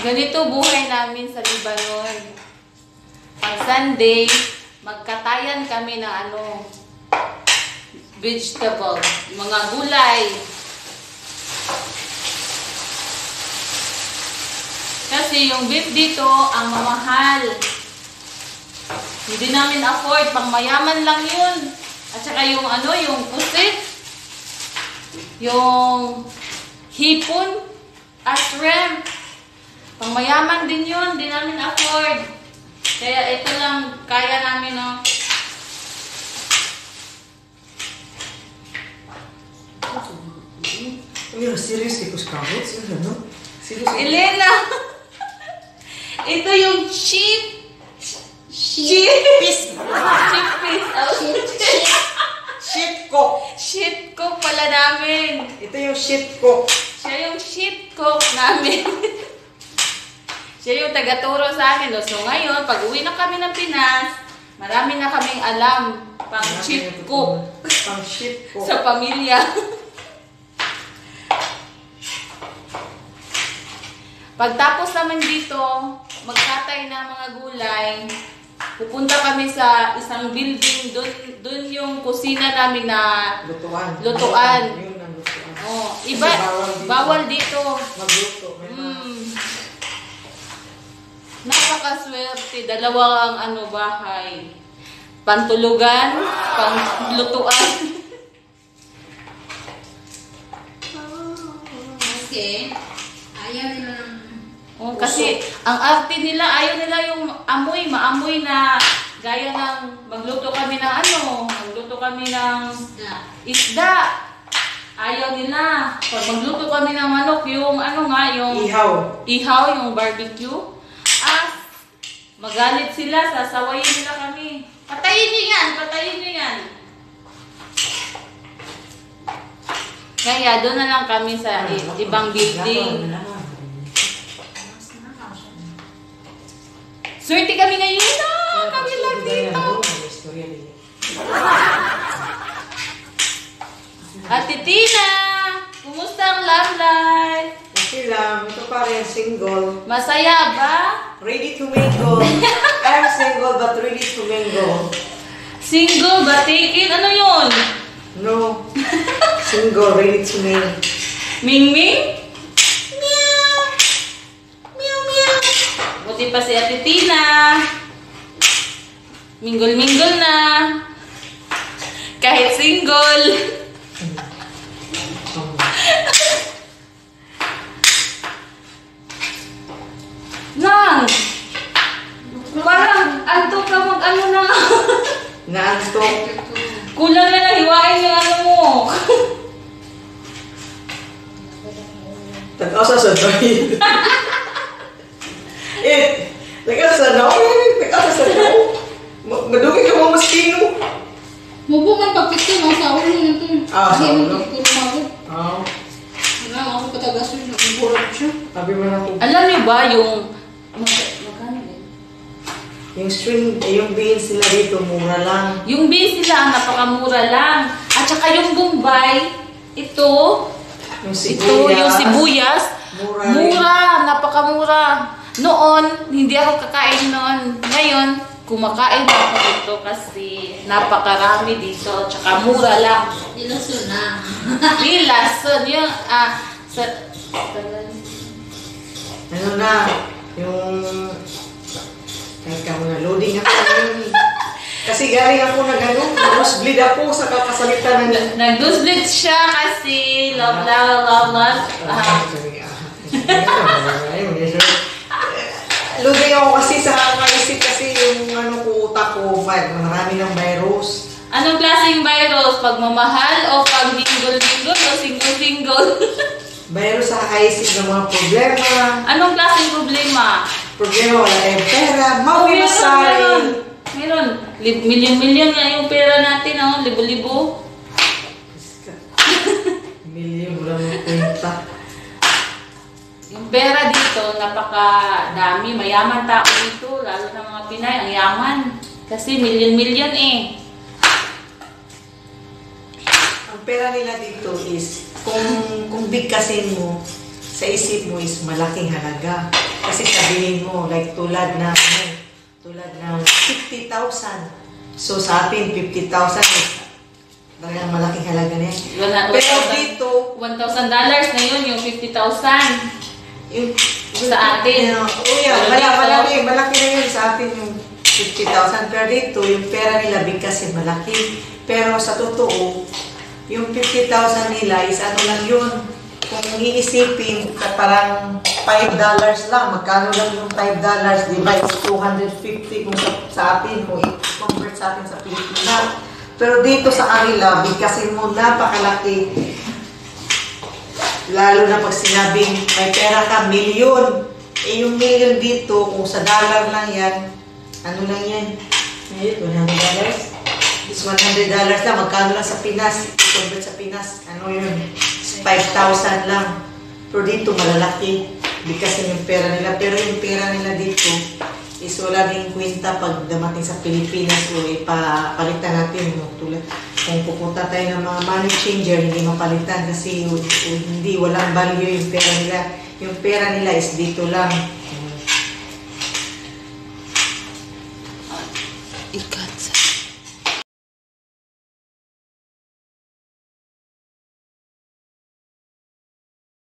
Ganito buhay namin sa Lebanon. Pag Sunday, magkatayan kami ng ano, vegetable, mga gulay. Kasi yung beef dito, ang mamahal. Hindi namin afford, pang mayaman lang yun. At saka yung ano, yung pusit, yung hipon, at shrimp. Pang mayaman din yun, hindi namin afford. Kaya ito lang kaya namin, no? Uy, serious kay Kuskabot? Sino no? Serious kay Elena! ito yung cheap Shit! Shit piece. Oh, shit. Shit cook! Shit cook pala namin. Ito yung shit cook. Siya yung shit cook namin. Siya yung tagaturo sa amin. no? So ngayon, pag uwi na kami ng Pinas, marami na kaming alam pang shit cook Pang shit cook. sa pamilya. Pagtapos naman dito, magkatay ng mga gulay, pupunta kami sa isang building, doon doon yung kusina namin na Lutuan. Lutuan. Yun ang lutuan. oh, Kasi iba bawal dito. bawal dito. Magluto. Mm. Napakaswerte, dalawang ano bahay. Pantulugan, panglutuan. Ng Kasi ang arte nila, ayaw nila yung amoy, maamoy na gaya ng magluto kami ng ano, magluto kami ng isda. Ayaw nila. Pag magluto kami ng manok, yung ano nga, yung Ihaw. ihaw, yung barbecue. Ah, magalit sila, sasawayin nila kami. Patayin niyo yan, patayin niyo yan. Kaya doon na lang kami sa i- ibang building. Swerte kami ngayon. Ah, kami lang dito. Ate Tina, kumusta ang love life? Okay lang. Ito pa rin, single. Masaya ba? Ready to mingle. I'm single but ready to mingle. Single ba? Taken? Ano yun? No. Single, ready to mingle. Ming Buti pa si Ate Tina. Mingle-mingle na. Kahit single. Nang! Parang antok ka mag ano na. Naantok. Kulang na nahiwain yung ano mo. Tag-asa sa dahil. eh, tag-asa sa daw. Tag-asa sa daw. Ma- Madumi ka mga maskino. Mubo man pagkita no sa ulo nito. Ah, sa Hindi ulo. mo mago. Oo. Wala ako patagas yun. Nakuburot siya. Sabi mo na ko. Alam niyo ba yung... Mag- magkano yun? Yung string, eh, yung beans nila dito, mura lang. Yung beans nila, napakamura lang. At saka yung Bombay, ito, Yung ito, yung sibuyas, Mura mura, napakamura. Noon, hindi ako kakain noon. Ngayon, kumakain ako dito kasi napakarami dito. Tsaka mura lang. Nilaso na. Lilason, yung, ah, sa, Ano na, yung... Ay, ka muna, loading ako ngayon eh. Kasi galing ako nag ano, nosebleed ako sa kakasalitan ng... nag-dusblit siya kasi love, love, love, love. Ah, Loading ako kasi sa kakaisip kasi yung ano ko, utak ko, marami ng virus. Anong klaseng virus? Pagmamahal o pag mingle-mingle o single-single? Virus sa kakaisip ng mga problema. Anong klaseng problema? Problema, wala tayong pera, mawi meron, masari. meron. Meron. Milyon-milyon nga yung pera natin, oh. Libo-libo. Wala mo kwenta. Pera dito, napakadami. Mayaman tao dito, lalo na mga Pinay, ang yaman. Kasi milyon-milyon eh. Ang pera nila dito is, kung, kung bigkasin mo, sa isip mo is malaking halaga. Kasi sabihin mo, like tulad na, tulad ng 50,000. So sa atin, 50,000 is talagang malaking halaga na yan. Pero 1,000 dito, $1,000 na yun, yung 50,000. Yung, Sa atin. Yeah, oh yeah, Pero malaki, malaki, malaki na yun sa atin yung 50,000. Pero dito, yung pera nila bigkas yung malaki. Pero sa totoo, yung 50,000 nila is ano lang yun. Kung iisipin, parang $5 lang. Magkano lang yung $5? Di ba? Is 250 kung sa, sa atin, kung i-convert sa atin sa Pilipinas. Pero dito sa kanila, bigkasin mo napakalaki. Lalo na pag sinabing may pera ka, milyon. Eh yung milyon dito, kung sa dollar lang yan, ano lang yan? Ngayon, $100? Is $100 lang. Magkano lang sa Pinas? I-convert sa Pinas. Ano yun? 5,000 lang. Pero dito, malalaki. Bigkasin yung pera nila. Pero yung pera nila dito, is wala din kwenta pag damating sa Pilipinas o ipapalitan natin no, tulad kung pupunta tayo ng mga money changer hindi mapalitan kasi hindi walang value yung pera nila yung pera nila is dito lang Ikat.